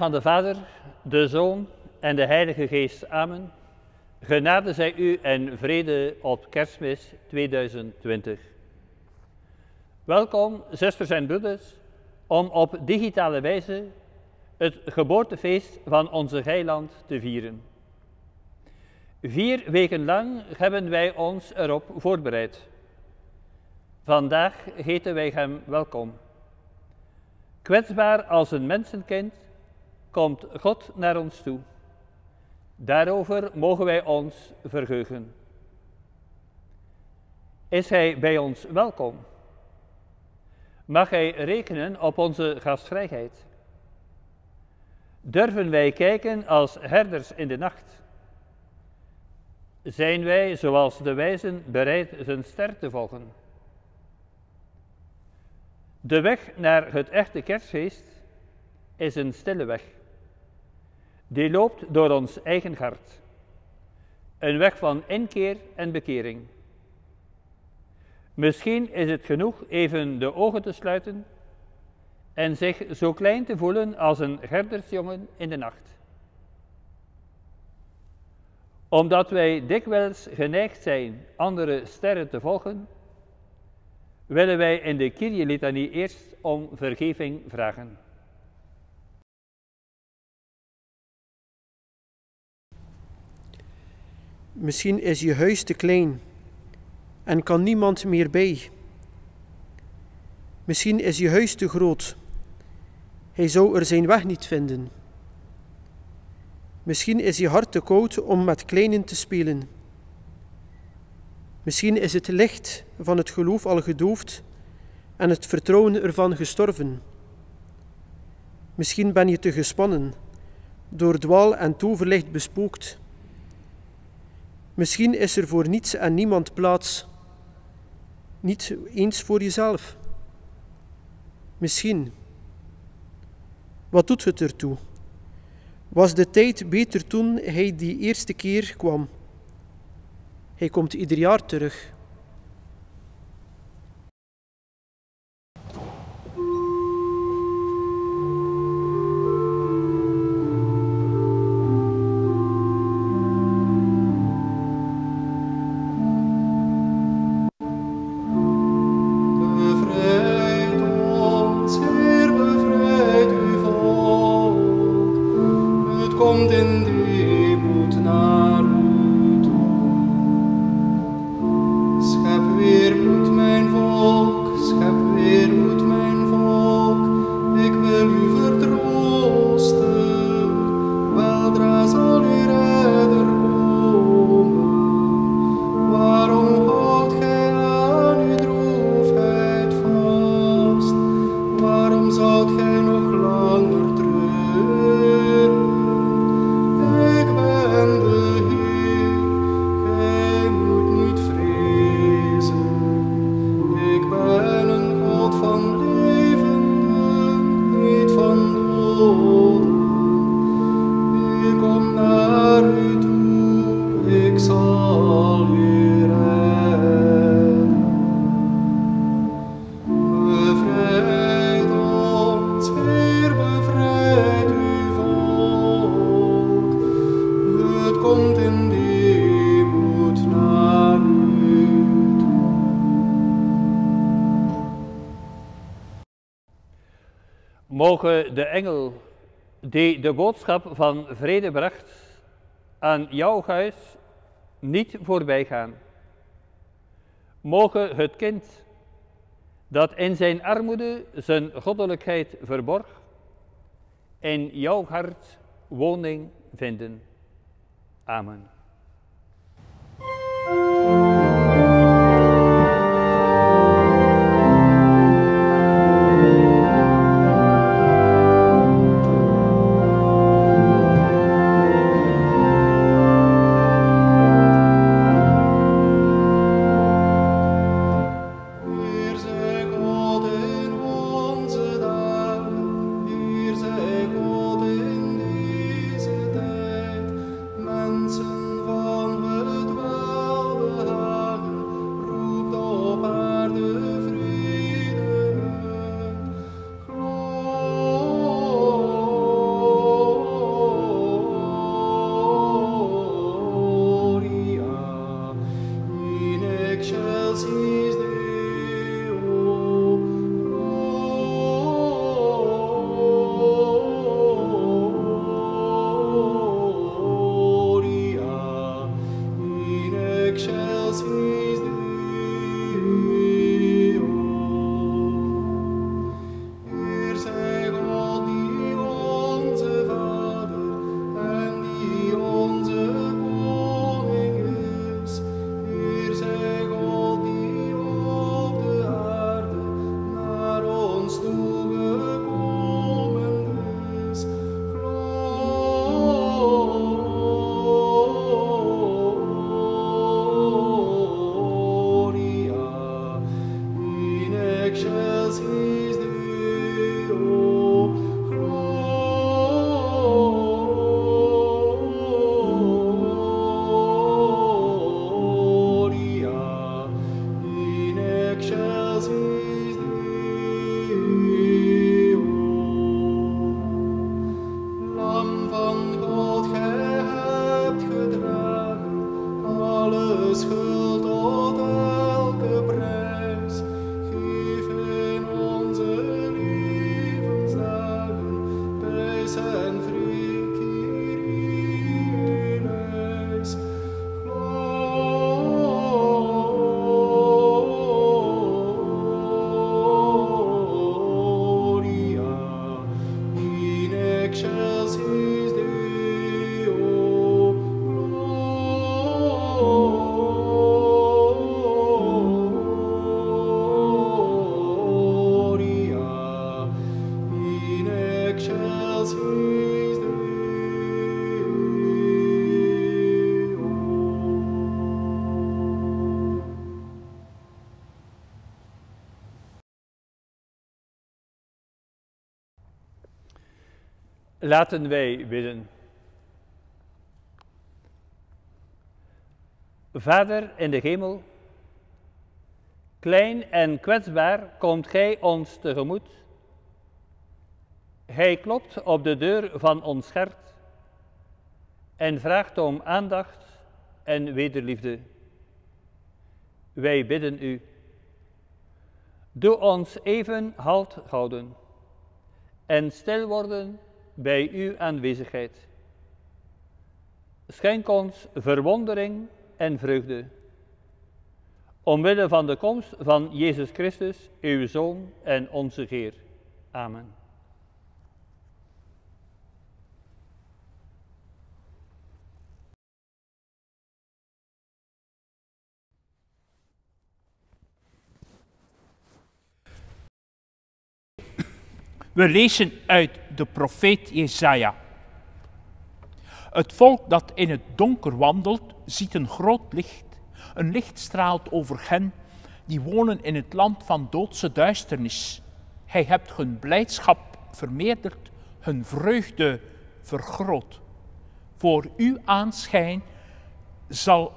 van de Vader, de Zoon en de Heilige Geest. Amen. Genade zij u en vrede op kerstmis 2020. Welkom, zusters en broeders, om op digitale wijze het geboortefeest van onze heiland te vieren. Vier weken lang hebben wij ons erop voorbereid. Vandaag heten wij hem welkom. Kwetsbaar als een mensenkind komt God naar ons toe. Daarover mogen wij ons verheugen. Is Hij bij ons welkom? Mag Hij rekenen op onze gastvrijheid? Durven wij kijken als herders in de nacht? Zijn wij, zoals de wijzen, bereid zijn ster te volgen? De weg naar het echte kerstfeest is een stille weg. Die loopt door ons eigen hart. Een weg van inkeer en bekering. Misschien is het genoeg even de ogen te sluiten en zich zo klein te voelen als een herdersjongen in de nacht. Omdat wij dikwijls geneigd zijn andere sterren te volgen, willen wij in de Kyrie-litanie eerst om vergeving vragen. Misschien is je huis te klein en kan niemand meer bij. Misschien is je huis te groot. Hij zou er zijn weg niet vinden. Misschien is je hart te koud om met kleinen te spelen. Misschien is het licht van het geloof al gedoofd en het vertrouwen ervan gestorven. Misschien ben je te gespannen, door dwaal en toverlicht bespookt. Misschien is er voor niets en niemand plaats, niet eens voor jezelf. Misschien. Wat doet het ertoe? Was de tijd beter toen hij die eerste keer kwam? Hij komt ieder jaar terug. De engel die de boodschap van vrede bracht aan jouw huis niet voorbij gaan. Mogen het kind dat in zijn armoede zijn goddelijkheid verborg, in jouw hart woning vinden. Amen. Laten wij bidden. Vader in de hemel, klein en kwetsbaar komt Gij ons tegemoet. Hij klopt op de deur van ons hart en vraagt om aandacht en wederliefde. Wij bidden U. Doe ons even halt houden en stil worden bij uw aanwezigheid. Schenk ons verwondering en vreugde. Omwille van de komst van Jezus Christus, uw Zoon en onze Heer. Amen. We lezen uit de profeet Jesaja. Het volk dat in het donker wandelt, ziet een groot licht. Een licht straalt over hen die wonen in het land van doodse duisternis. Hij hebt hun blijdschap vermeerderd, hun vreugde vergroot. Voor uw aanschijn zal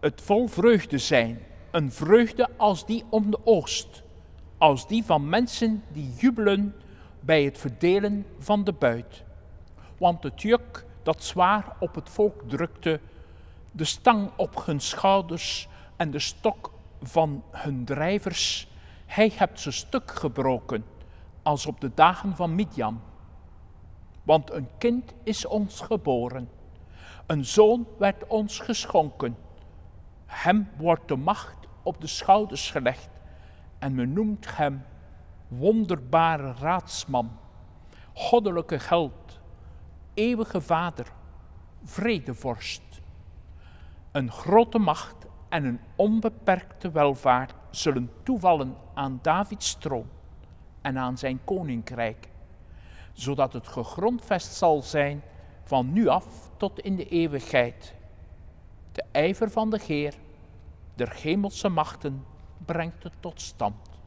het vol vreugde zijn, een vreugde als die om de oost, als die van mensen die jubelen bij het verdelen van de buit. Want het juk dat zwaar op het volk drukte, de stang op hun schouders en de stok van hun drijvers, hij hebt ze stuk gebroken, als op de dagen van Midian. Want een kind is ons geboren, een zoon werd ons geschonken. Hem wordt de macht op de schouders gelegd en men noemt hem wonderbare raadsman, goddelijke held, eeuwige vader, vredevorst. Een grote macht en een onbeperkte welvaart zullen toevallen aan Davids troon en aan zijn koninkrijk, zodat het gegrondvest zal zijn van nu af tot in de eeuwigheid. De ijver van de Heer, der hemelse machten, brengt het tot stand.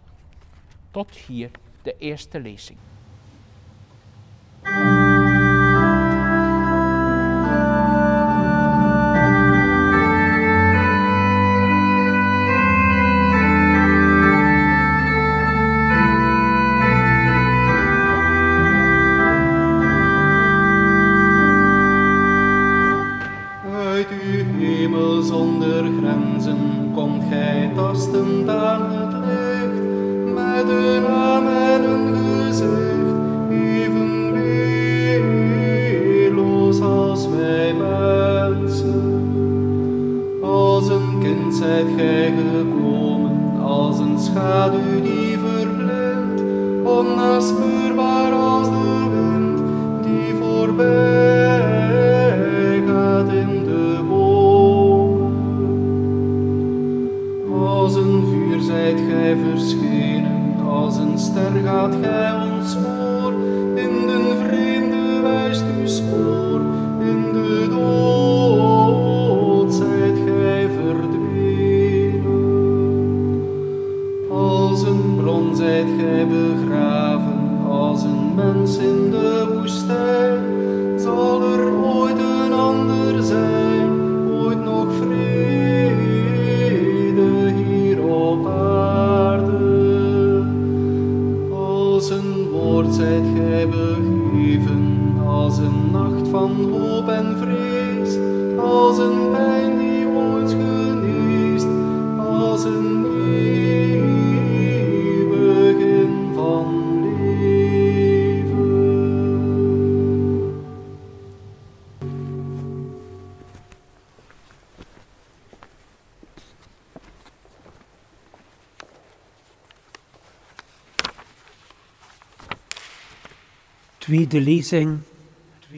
Tot hier de eerste lezing. Tweede lezing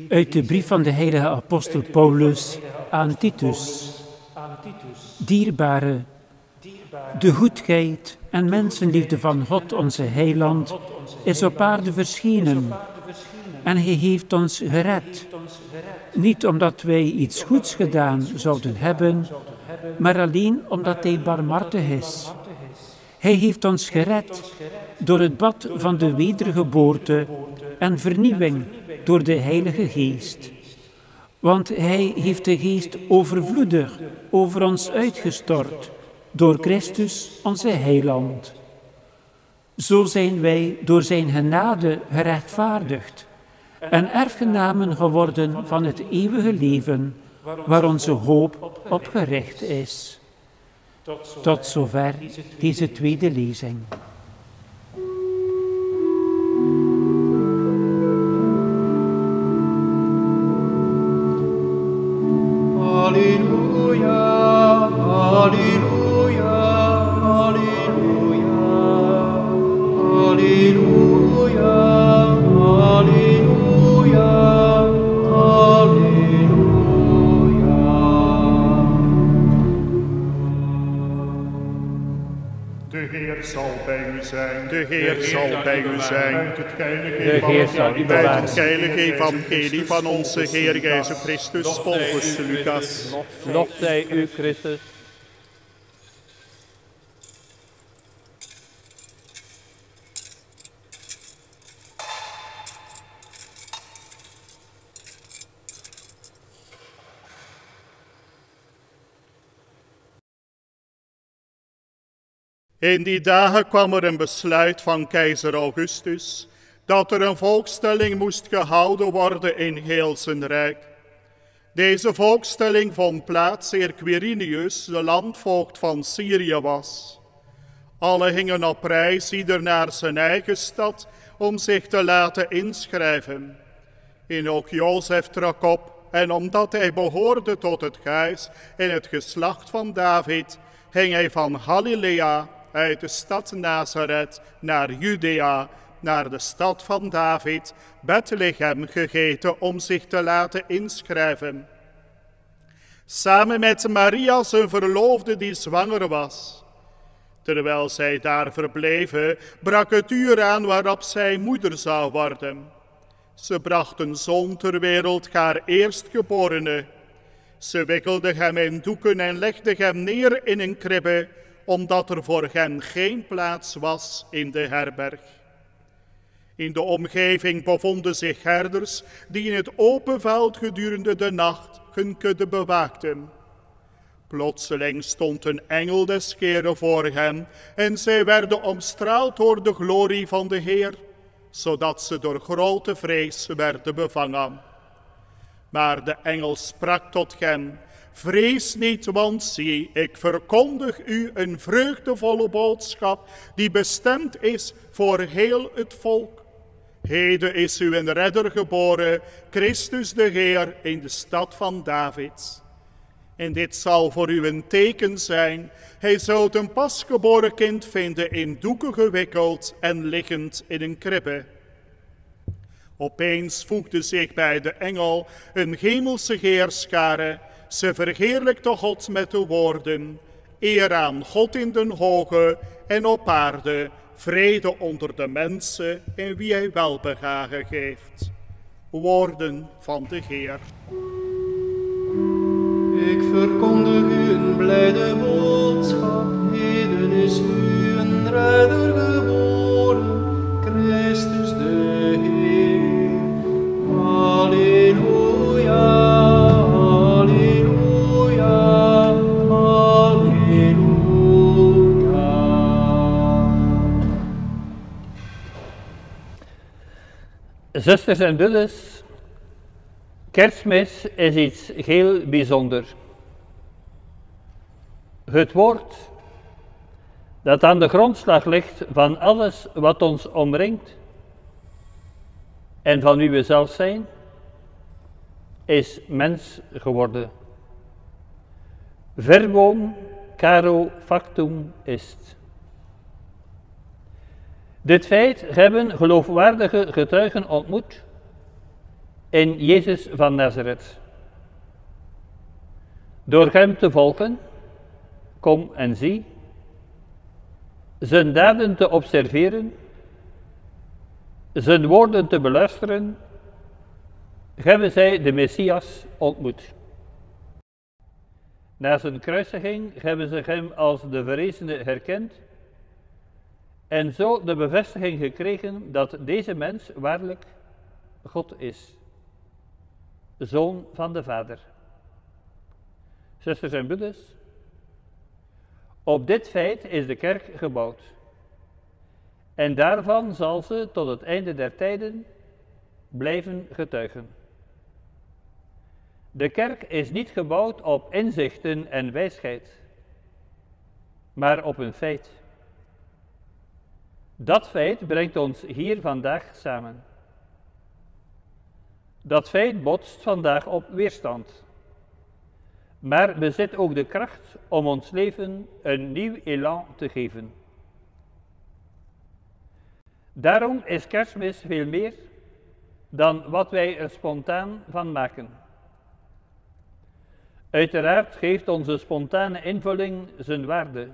uit de brief van de heilige apostel Paulus aan Titus. Dierbare, de goedheid en mensenliefde van God onze heiland is op aarde verschenen en hij heeft ons gered. Niet omdat wij iets goeds gedaan zouden hebben, maar alleen omdat hij barmhartig is. Hij heeft ons gered door het bad van de wedergeboorte en vernieuwing door de Heilige Geest. Want Hij heeft de Geest overvloedig over ons uitgestort door Christus onze Heiland. Zo zijn wij door Zijn genade gerechtvaardigd en erfgenamen geworden van het eeuwige leven waar onze hoop op gericht is. Tot zover deze tweede lezing. Zijn. De Heer zal bij u zijn. De Heer zal u Bij het heilige evangelie van onze Heer Jezus Christus volgens Lucas. Lof zij u, Christus. In die dagen kwam er een besluit van keizer Augustus dat er een volkstelling moest gehouden worden in heel zijn rijk. Deze volkstelling vond plaats eer Quirinius, de landvoogd van Syrië, was. Alle gingen op reis, ieder naar zijn eigen stad, om zich te laten inschrijven. En ook Jozef trok op, en omdat hij behoorde tot het huis en het geslacht van David, ging hij van Galilea uit de stad Nazareth naar Judea, naar de stad van David, Bethlehem gegeten om zich te laten inschrijven. Samen met Maria, zijn verloofde die zwanger was. Terwijl zij daar verbleven, brak het uur aan waarop zij moeder zou worden. Ze bracht een zoon ter wereld, haar eerstgeborene. Ze wikkelde hem in doeken en legde hem neer in een kribbe, omdat er voor hen geen plaats was in de herberg. In de omgeving bevonden zich herders die in het open veld gedurende de nacht hun kudde bewaakten. Plotseling stond een engel des Heren voor hen en zij werden omstraald door de glorie van de Heer, zodat ze door grote vrees werden bevangen. Maar de engel sprak tot hen, vrees niet, want zie, ik verkondig u een vreugdevolle boodschap die bestemd is voor heel het volk. Heden is u een redder geboren, Christus de Heer, in de stad van David. En dit zal voor u een teken zijn. Hij zult een pasgeboren kind vinden in doeken gewikkeld en liggend in een kribbe. Opeens voegde zich bij de engel een hemelse geerschare. Ze verheerlijkte God met de woorden, eer aan God in den hoge en op aarde, vrede onder de mensen en wie hij welbegagen geeft. Woorden van de Heer. Ik verkondig u een blijde boodschap, heden is u een redder geboren, Christus de Heer. Halleluja, Zusters en broeders, kerstmis is iets heel bijzonder. Het woord dat aan de grondslag ligt van alles wat ons omringt en van wie we zelf zijn, is mens geworden. Verbum caro factum est. Dit feit hebben geloofwaardige getuigen ontmoet in Jezus van Nazareth. Door hem te volgen, kom en zie, zijn daden te observeren, zijn woorden te beluisteren, hebben zij de Messias ontmoet. Na zijn kruisiging hebben ze hem als de verrezene herkend en zo de bevestiging gekregen dat deze mens waarlijk God is, zoon van de Vader. Zusters en broeders, op dit feit is de kerk gebouwd. En daarvan zal ze tot het einde der tijden blijven getuigen. De kerk is niet gebouwd op inzichten en wijsheid, maar op een feit. Dat feit brengt ons hier vandaag samen. Dat feit botst vandaag op weerstand, maar bezit ook de kracht om ons leven een nieuw elan te geven. Daarom is kerstmis veel meer dan wat wij er spontaan van maken. Uiteraard geeft onze spontane invulling zijn waarde.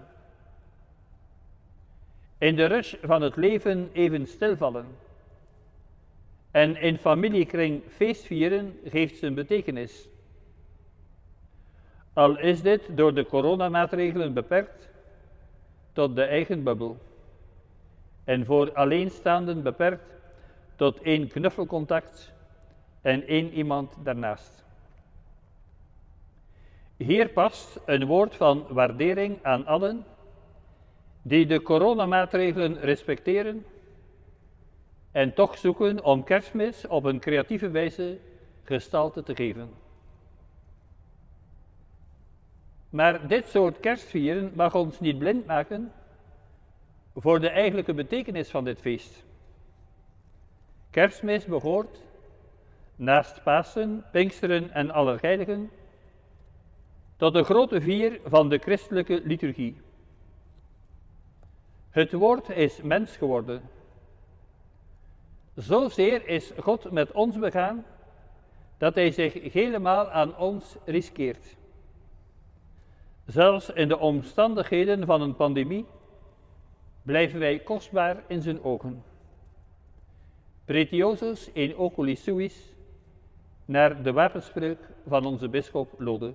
In de rush van het leven even stilvallen. En in familiekring feestvieren geeft zijn betekenis. Al is dit door de coronamaatregelen beperkt tot de eigen bubbel. En voor alleenstaanden beperkt tot één knuffelcontact en één iemand daarnaast. Hier past een woord van waardering aan allen die de coronamaatregelen respecteren en toch zoeken om kerstmis op een creatieve wijze gestalte te geven. Maar dit soort kerstvieren mag ons niet blind maken voor de eigenlijke betekenis van dit feest. Kerstmis behoort, naast Pasen, Pinksteren en Allerheiligen, tot de grote vier van de christelijke liturgie. Het woord is mens geworden. Zozeer is God met ons begaan dat Hij zich helemaal aan ons riskeert. Zelfs in de omstandigheden van een pandemie blijven wij kostbaar in zijn ogen. Pretiosus in oculi suis, naar de wapenspreuk van onze bisschop Lode.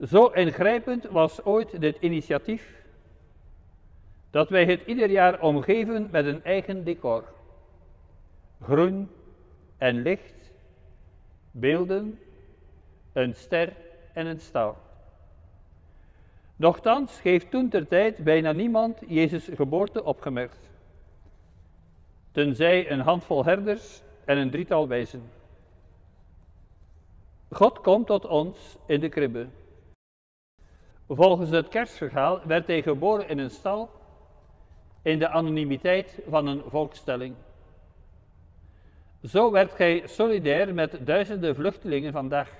Zo ingrijpend was ooit dit initiatief dat wij het ieder jaar omgeven met een eigen decor. Groen en licht, beelden, een ster en een staal. Nochtans heeft toen ter tijd bijna niemand Jezus' geboorte opgemerkt. Tenzij een handvol herders en een drietal wijzen. God komt tot ons in de kribbe. Volgens het kerstverhaal werd hij geboren in een stal in de anonimiteit van een volkstelling. Zo werd hij solidair met duizenden vluchtelingen vandaag.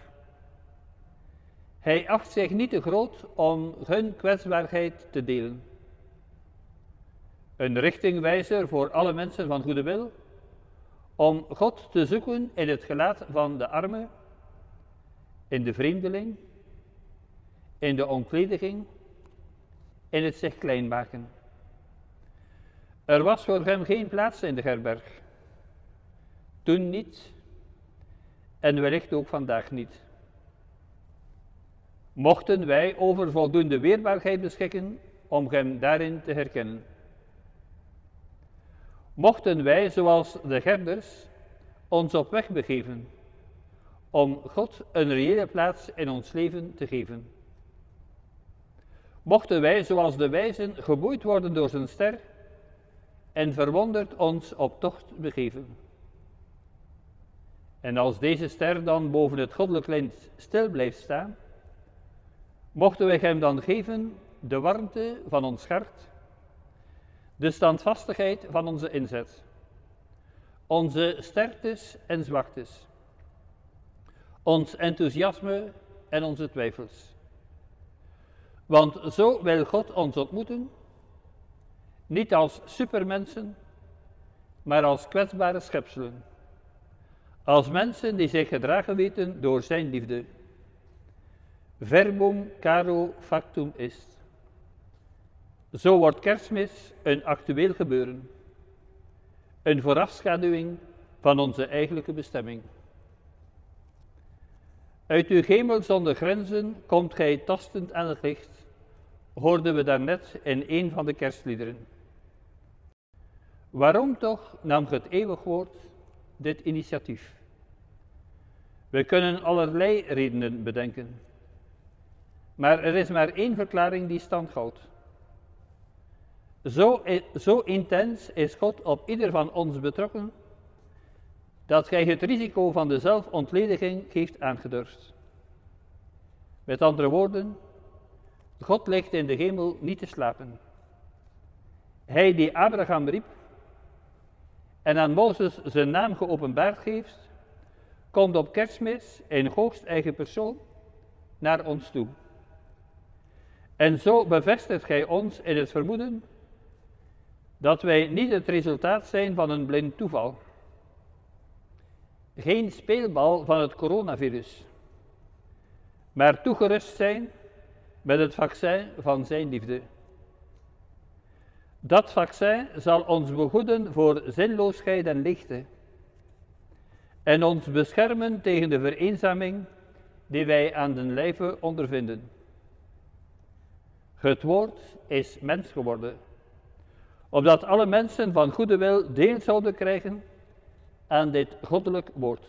Hij acht zich niet te groot om hun kwetsbaarheid te delen. Een richtingwijzer voor alle mensen van goede wil, om God te zoeken in het gelaat van de arme, in de vreemdeling, in de ontlediging, in het zich klein maken. Er was voor hem geen plaats in de herberg. Toen niet en wellicht ook vandaag niet. Mochten wij over voldoende weerbaarheid beschikken om hem daarin te herkennen. Mochten wij, zoals de herders, ons op weg begeven om God een reële plaats in ons leven te geven. Mochten wij, zoals de wijzen, geboeid worden door zijn ster en verwonderd ons op tocht begeven. En als deze ster dan boven het goddelijk lint stil blijft staan, mochten wij hem dan geven de warmte van ons hart, de standvastigheid van onze inzet, onze sterktes en zwaktes, ons enthousiasme en onze twijfels. Want zo wil God ons ontmoeten, niet als supermensen, maar als kwetsbare schepselen. Als mensen die zich gedragen weten door zijn liefde. Verbum caro factum est. Zo wordt kerstmis een actueel gebeuren. Een voorafschaduwing van onze eigenlijke bestemming. Uit uw hemel zonder grenzen komt gij tastend aan het licht, hoorden we daarnet in een van de kerstliederen. Waarom toch nam het eeuwig woord dit initiatief? We kunnen allerlei redenen bedenken. Maar er is maar één verklaring die stand houdt. Zo, zo intens is God op ieder van ons betrokken, dat gij het risico van de zelfontlediging heeft aangedurfd. Met andere woorden, God ligt in de hemel niet te slapen. Hij die Abraham riep en aan Mozes zijn naam geopenbaard geeft, komt op kerstmis in hoogst eigen persoon naar ons toe. En zo bevestigt gij ons in het vermoeden dat wij niet het resultaat zijn van een blind toeval. Geen speelbal van het coronavirus, maar toegerust zijn met het vaccin van zijn liefde. Dat vaccin zal ons begoeden voor zinloosheid en lichte en ons beschermen tegen de vereenzaming die wij aan den lijve ondervinden. Het woord is mens geworden, opdat alle mensen van goede wil deel zouden krijgen aan dit goddelijk woord.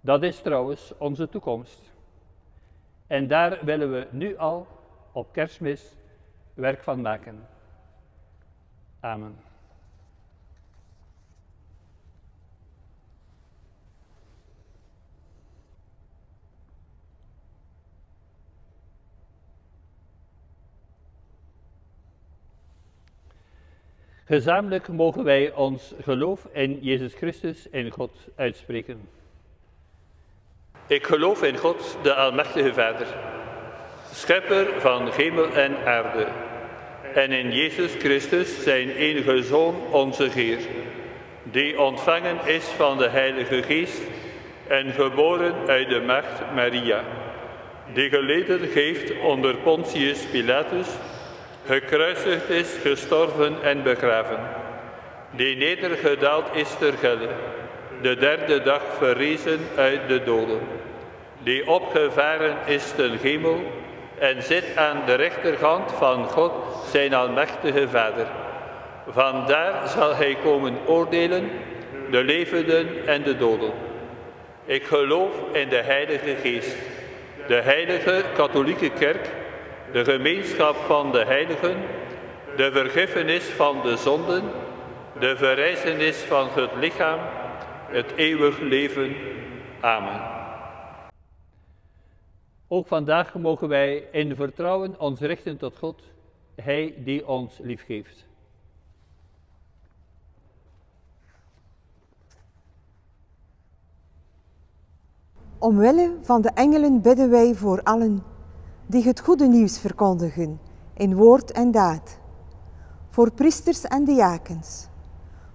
Dat is trouwens onze toekomst. En daar willen we nu al op kerstmis werk van maken. Amen. Gezamenlijk mogen wij ons geloof in Jezus Christus en God uitspreken. Ik geloof in God, de Almachtige Vader, schepper van hemel en aarde, en in Jezus Christus, zijn enige Zoon, onze Heer, die ontvangen is van de Heilige Geest en geboren uit de macht Maria, die geleden heeft onder Pontius Pilatus, gekruisigd is, gestorven en begraven, die nedergedaald is ter gelle, de derde dag verrezen uit de doden, die opgevaren is ten hemel en zit aan de rechterhand van God, zijn almachtige Vader. Vandaar zal hij komen oordelen, de levenden en de doden. Ik geloof in de Heilige Geest, de Heilige Katholieke Kerk, de gemeenschap van de heiligen, de vergiffenis van de zonden, de verrijzenis van het lichaam, het eeuwig leven. Amen. Ook vandaag mogen wij in vertrouwen ons richten tot God, Hij die ons liefgeeft. Omwille van de engelen bidden wij voor allen die het goede nieuws verkondigen in woord en daad. Voor priesters en diakens,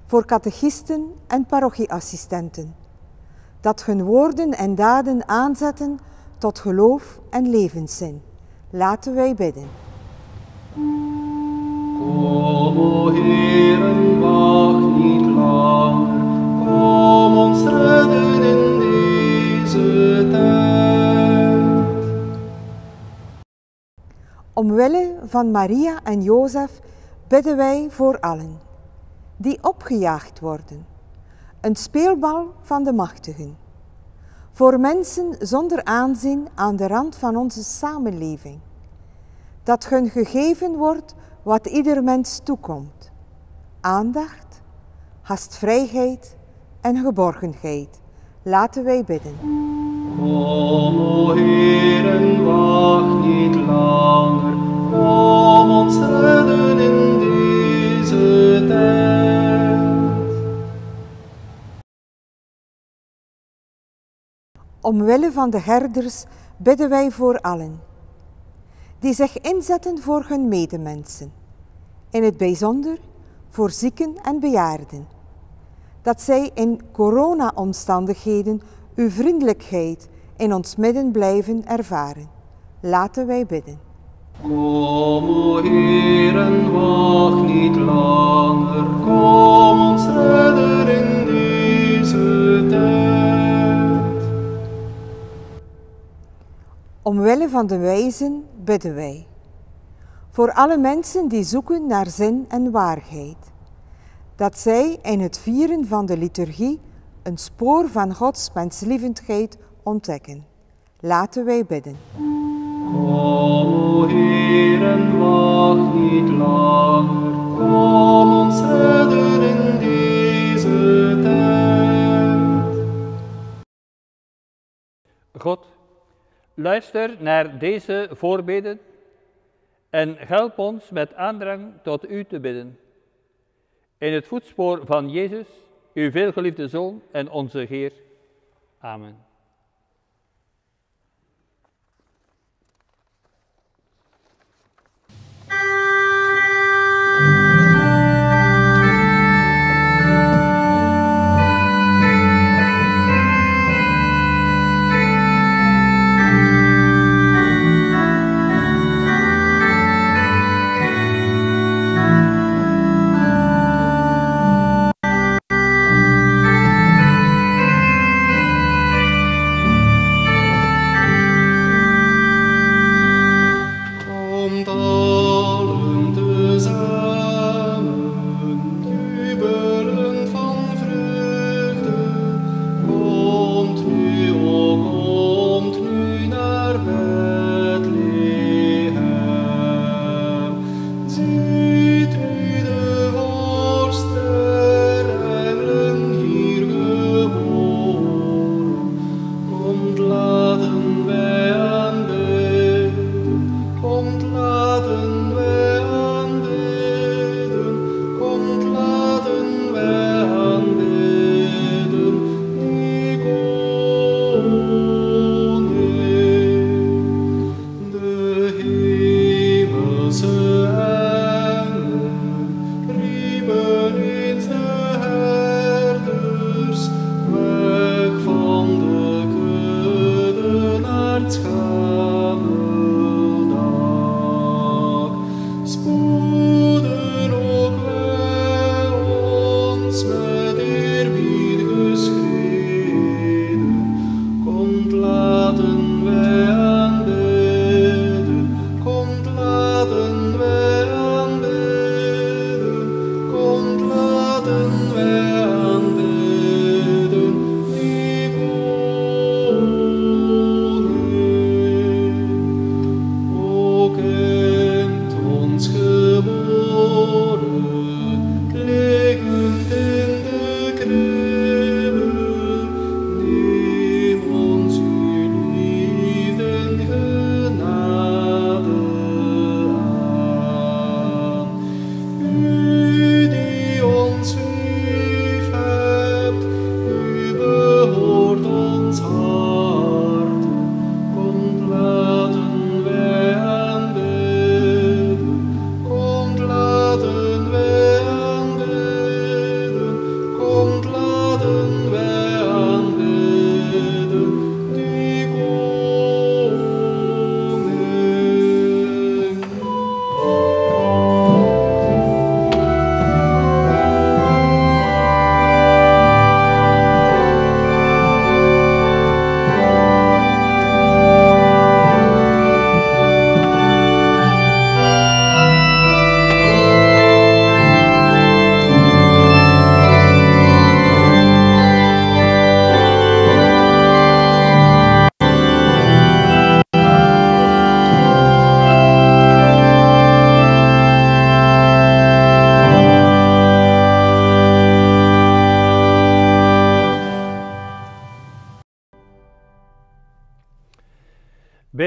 voor catechisten en parochieassistenten, dat hun woorden en daden aanzetten tot geloof en levenszin. Laten wij bidden. Kom, o Heeren, wacht niet langer. Kom ons redden in deze tijd. Omwille van Maria en Jozef bidden wij voor allen die opgejaagd worden, een speelbal van de machtigen. Voor mensen zonder aanzien aan de rand van onze samenleving, dat hun gegeven wordt wat ieder mens toekomt: aandacht, gastvrijheid en geborgenheid. Laten wij bidden. Kom, o Heeren, wacht niet langer. Kom ons redden in deze tijd. Omwille van de herders bidden wij voor allen, die zich inzetten voor hun medemensen, in het bijzonder voor zieken en bejaarden, dat zij in corona-omstandigheden uw vriendelijkheid in ons midden blijven ervaren. Laten wij bidden. Kom, o Heeren, wacht niet langer. Kom ons redden Omwille van de wijzen bidden wij. Voor alle mensen die zoeken naar zin en waarheid. Dat zij in het vieren van de liturgie een spoor van Gods menslievendheid ontdekken. Laten wij bidden. Kom, o Heeren, wacht niet langer. Kom ons redden in deze tijd. God, luister naar deze voorbeden en help ons met aandrang tot U te bidden. In het voetspoor van Jezus, uw veelgeliefde Zoon en onze Heer. Amen.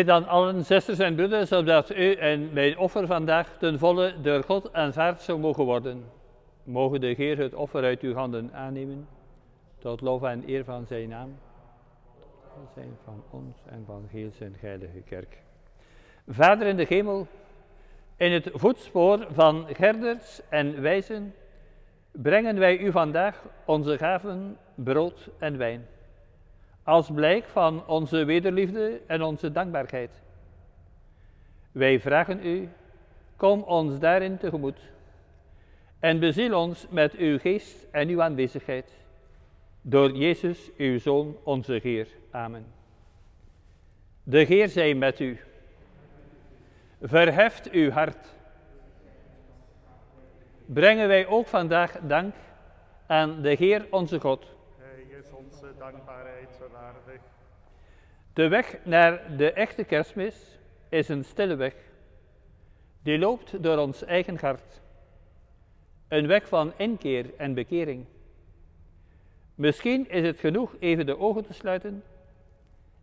Dan allen, zusters en broeders, opdat u en mijn offer vandaag ten volle door God aanvaard zou mogen worden. Mogen de Heer het offer uit uw handen aannemen, tot lof en eer van zijn naam. Zijn van ons en van heel zijn heilige kerk. Vader in de hemel, in het voetspoor van gerders en wijzen brengen wij u vandaag onze gaven, brood en wijn als blijk van onze wederliefde en onze dankbaarheid. Wij vragen u, kom ons daarin tegemoet en beziel ons met uw geest en uw aanwezigheid. Door Jezus, uw Zoon, onze Heer. Amen. De Heer zij met u. Verheft uw hart. Brengen wij ook vandaag dank aan de Heer onze God dankbaarheid waardig. De weg naar de echte kerstmis is een stille weg. Die loopt door ons eigen hart. Een weg van inkeer en bekering. Misschien is het genoeg even de ogen te sluiten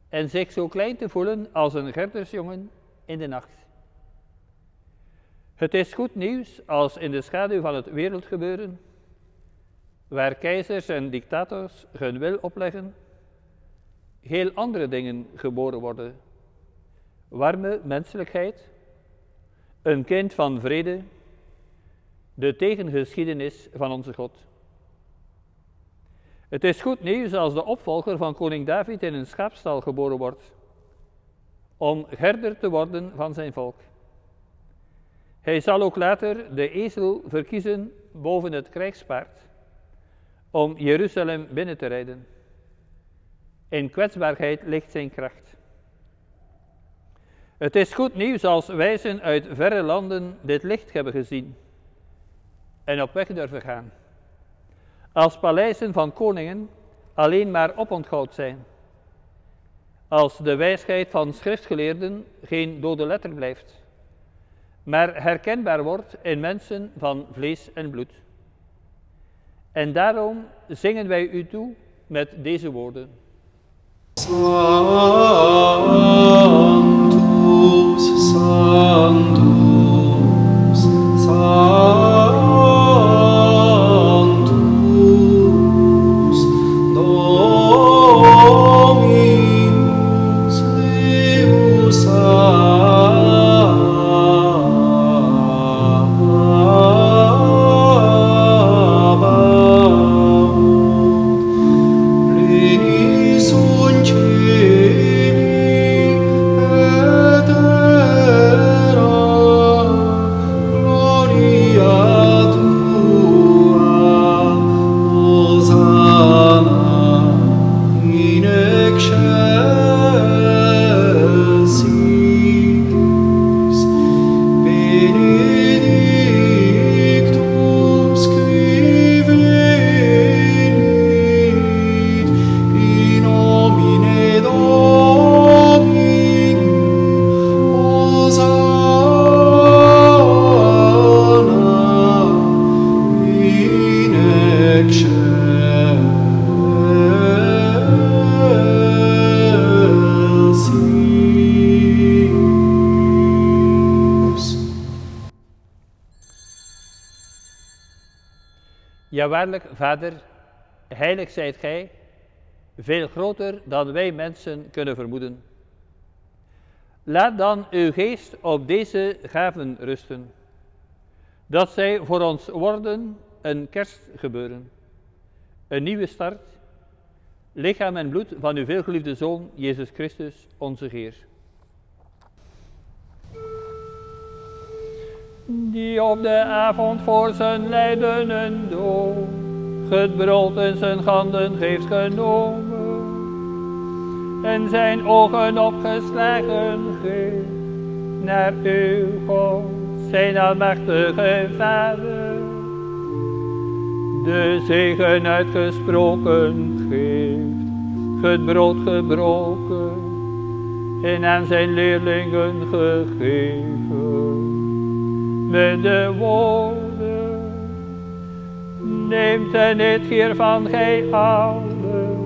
en zich zo klein te voelen als een gerdersjongen in de nacht. Het is goed nieuws als in de schaduw van het wereldgebeuren waar keizers en dictators hun wil opleggen, heel andere dingen geboren worden. Warme menselijkheid, een kind van vrede, de tegengeschiedenis van onze God. Het is goed nieuws als de opvolger van koning David in een schaapstal geboren wordt, om herder te worden van zijn volk. Hij zal ook later de ezel verkiezen boven het krijgspaard om Jeruzalem binnen te rijden. In kwetsbaarheid ligt zijn kracht. Het is goed nieuws als wijzen uit verre landen dit licht hebben gezien en op weg durven gaan. Als paleizen van koningen alleen maar opontgoud zijn. Als de wijsheid van schriftgeleerden geen dode letter blijft, maar herkenbaar wordt in mensen van vlees en bloed. En daarom zingen wij u toe met deze woorden. 성도 Vader, heilig zijt gij, veel groter dan wij mensen kunnen vermoeden. Laat dan uw geest op deze gaven rusten, dat zij voor ons worden een kerstgebeuren, een nieuwe start, lichaam en bloed van uw veelgeliefde Zoon, Jezus Christus, onze Heer. die op de avond voor zijn lijden en dood het brood in zijn handen heeft genomen en zijn ogen opgeslagen heeft naar uw God, zijn almachtige Vader, de zegen uitgesproken geeft, het brood gebroken en aan zijn leerlingen gegeven met de woorden. Neemt en eet hiervan gij allen,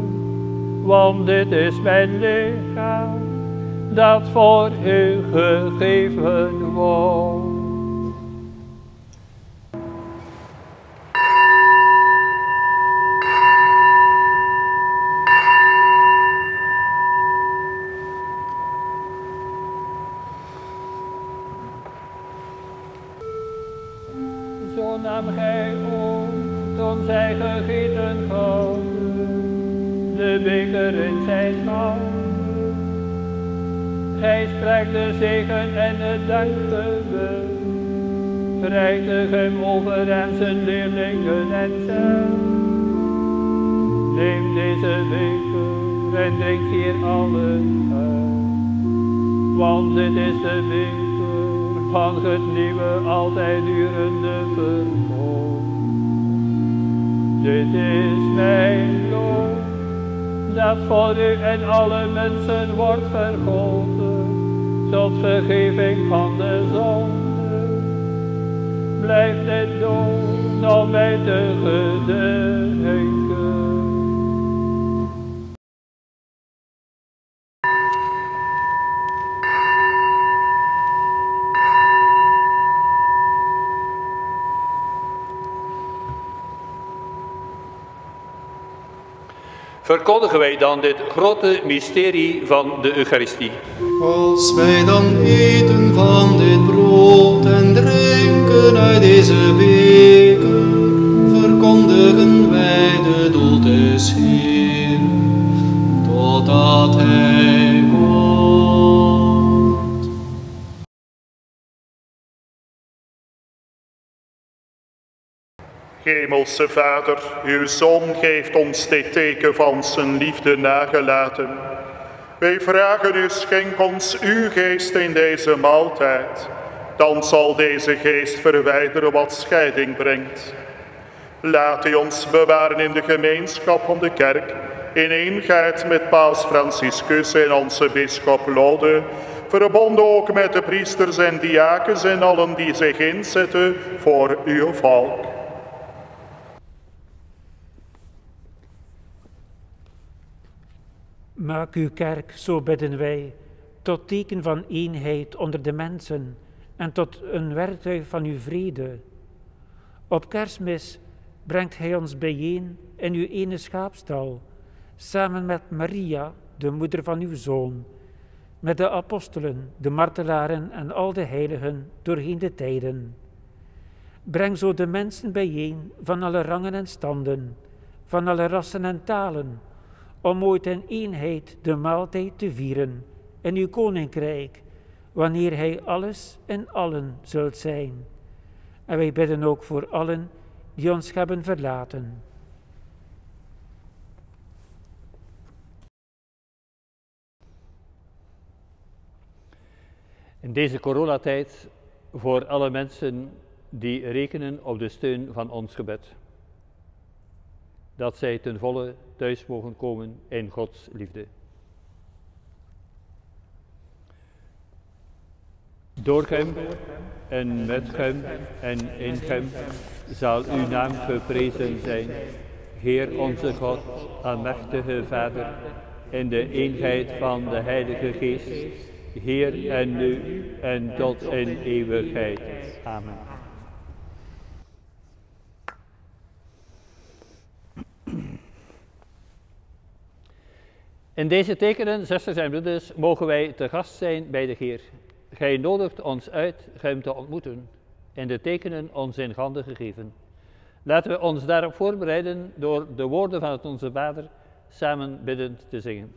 want dit is mijn lichaam, dat voor u gegeven wordt. Mijn bloed, dat voor u en alle mensen wordt vergoten, tot vergeving van de zonde. Blijf dit doen om mij te gedenken. Verkondigen wij dan dit grote mysterie van de Eucharistie. Als wij dan eten van dit brood en drinken uit deze beker, verkondigen wij de dood des Heeren, totdat Hij Hemelse Vader, uw Zoon geeft ons dit teken van zijn liefde nagelaten. Wij vragen u, schenk ons uw geest in deze maaltijd. Dan zal deze geest verwijderen wat scheiding brengt. Laat u ons bewaren in de gemeenschap van de kerk, in eenheid met Paus Franciscus en onze bisschop Lode, verbonden ook met de priesters en diakens en allen die zich inzetten voor uw volk. Maak uw kerk, zo bidden wij, tot teken van eenheid onder de mensen en tot een werktuig van uw vrede. Op kerstmis brengt hij ons bijeen in uw ene schaapstal, samen met Maria, de moeder van uw zoon, met de apostelen, de martelaren en al de heiligen doorheen de tijden. Breng zo de mensen bijeen van alle rangen en standen, van alle rassen en talen, om ooit in eenheid de maaltijd te vieren in uw koninkrijk, wanneer hij alles en allen zult zijn. En wij bidden ook voor allen die ons hebben verlaten. In deze coronatijd voor alle mensen die rekenen op de steun van ons gebed. Dat zij ten volle thuis mogen komen in Gods liefde. Door hem en met hem en in hem zal uw naam geprezen zijn, Heer onze God, almachtige Vader, in de eenheid van de Heilige Geest, Heer en nu en tot in eeuwigheid. Amen. In deze tekenen, zusters en broeders, mogen wij te gast zijn bij de Heer. Gij nodigt ons uit hem te ontmoeten en de tekenen ons in handen gegeven. Laten we ons daarop voorbereiden door de woorden van het Onze Vader samen biddend te zingen.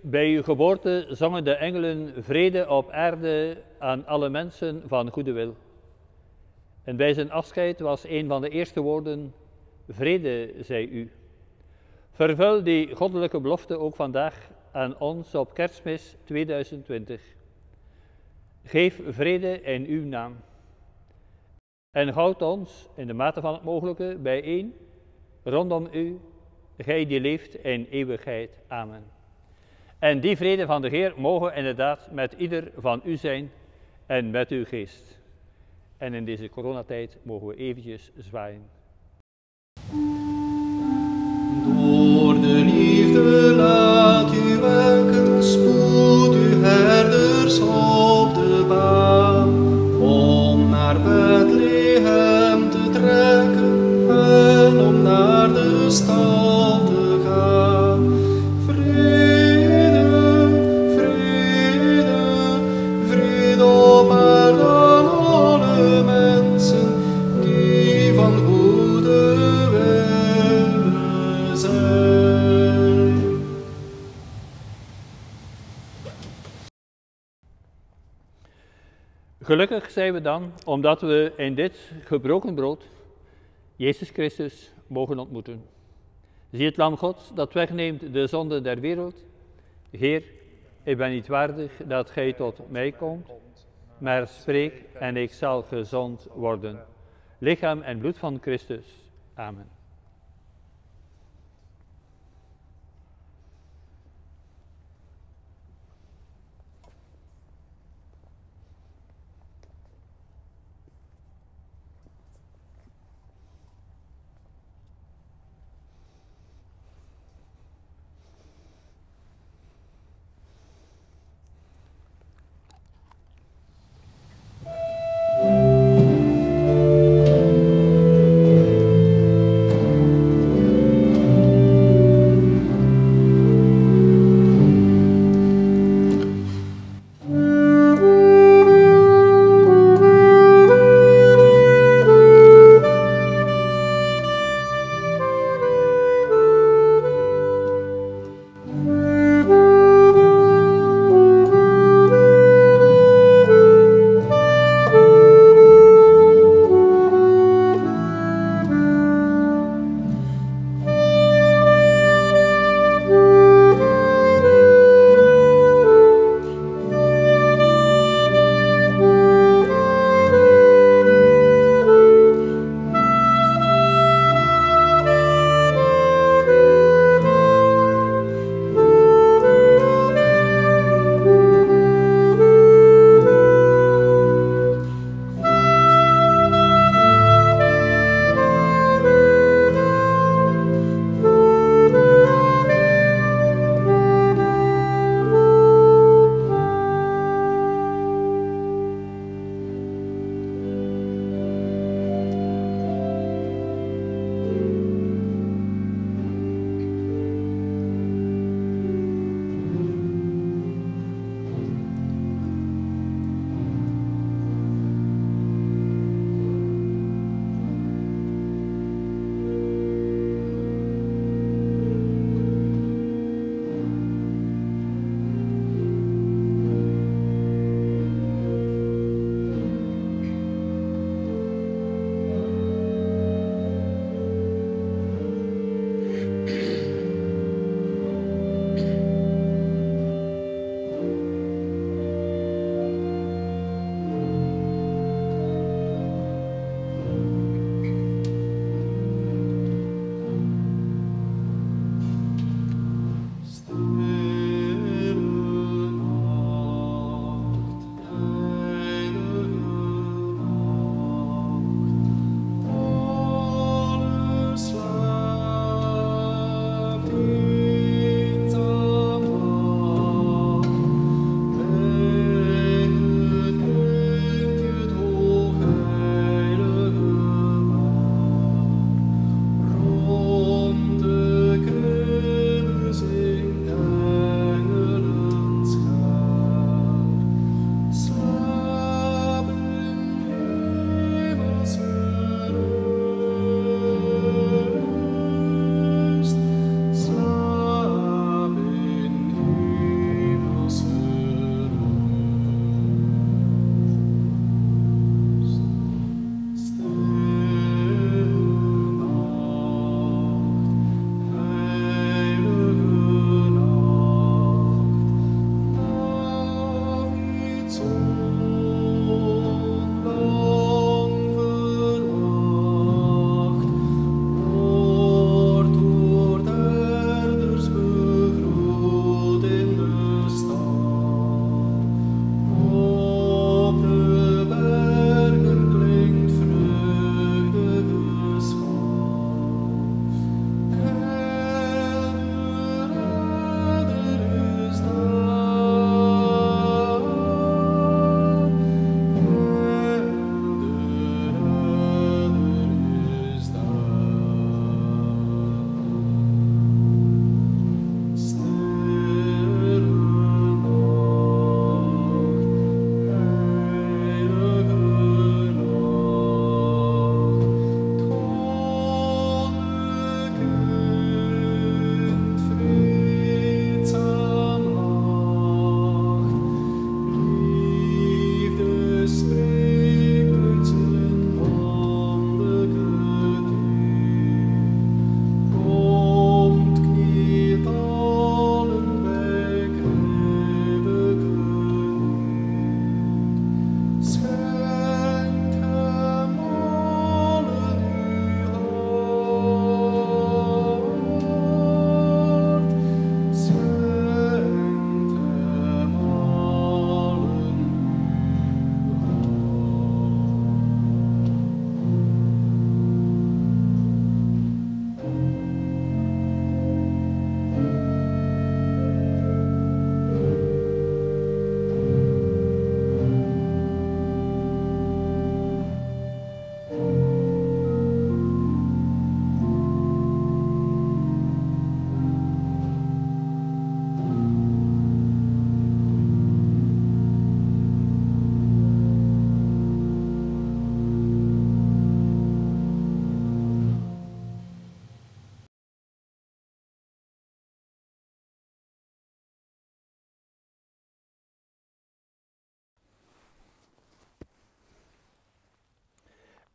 Bij uw geboorte zongen de engelen vrede op aarde aan alle mensen van goede wil. En bij zijn afscheid was een van de eerste woorden: Vrede zij u. Vervul die goddelijke belofte ook vandaag aan ons op Kerstmis 2020. Geef vrede in uw naam. En houd ons in de mate van het mogelijke bijeen rondom u, gij die leeft in eeuwigheid. Amen. En die vrede van de Heer mogen inderdaad met ieder van u zijn en met uw geest. En in deze coronatijd mogen we eventjes zwaaien. Door de liefde laat u welken spoed uw herders op de baan, om naar zijn we dan, omdat we in dit gebroken brood Jezus Christus mogen ontmoeten. Zie het lam God dat wegneemt de zonde der wereld. Heer, ik ben niet waardig dat gij tot mij komt, maar spreek en ik zal gezond worden. Lichaam en bloed van Christus. Amen.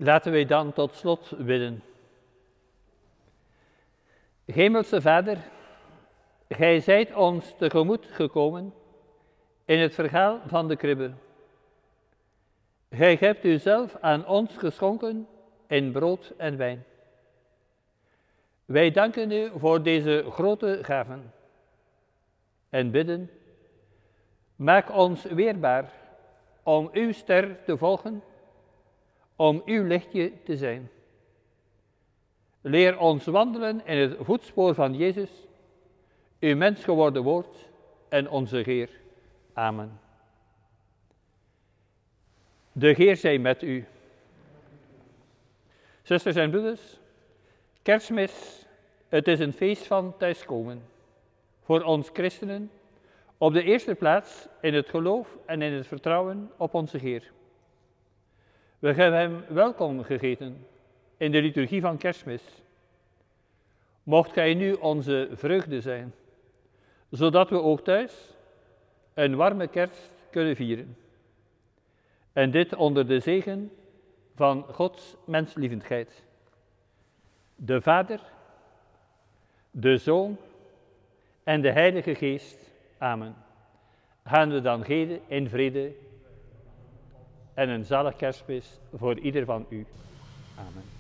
Laten wij dan tot slot bidden. Hemelse Vader, Gij zijt ons tegemoet gekomen in het verhaal van de kribbe. Gij hebt uzelf aan ons geschonken in brood en wijn. Wij danken u voor deze grote gaven en bidden, maak ons weerbaar om uw ster te volgen, om uw lichtje te zijn. Leer ons wandelen in het voetspoor van Jezus, uw mens geworden woord en onze Heer. Amen. De Heer zij met u. Zusters en broeders, kerstmis, het is een feest van thuiskomen. Voor ons christenen, op de eerste plaats in het geloof en in het vertrouwen op onze Heer. We hebben Hem welkom gegeten in de liturgie van kerstmis. Mocht Gij nu onze vreugde zijn, zodat we ook thuis een warme kerst kunnen vieren. En dit onder de zegen van Gods menslievendheid. De Vader, de Zoon en de Heilige Geest. Amen. Gaan we dan heden in vrede en een zalig kerstmis voor ieder van u. Amen.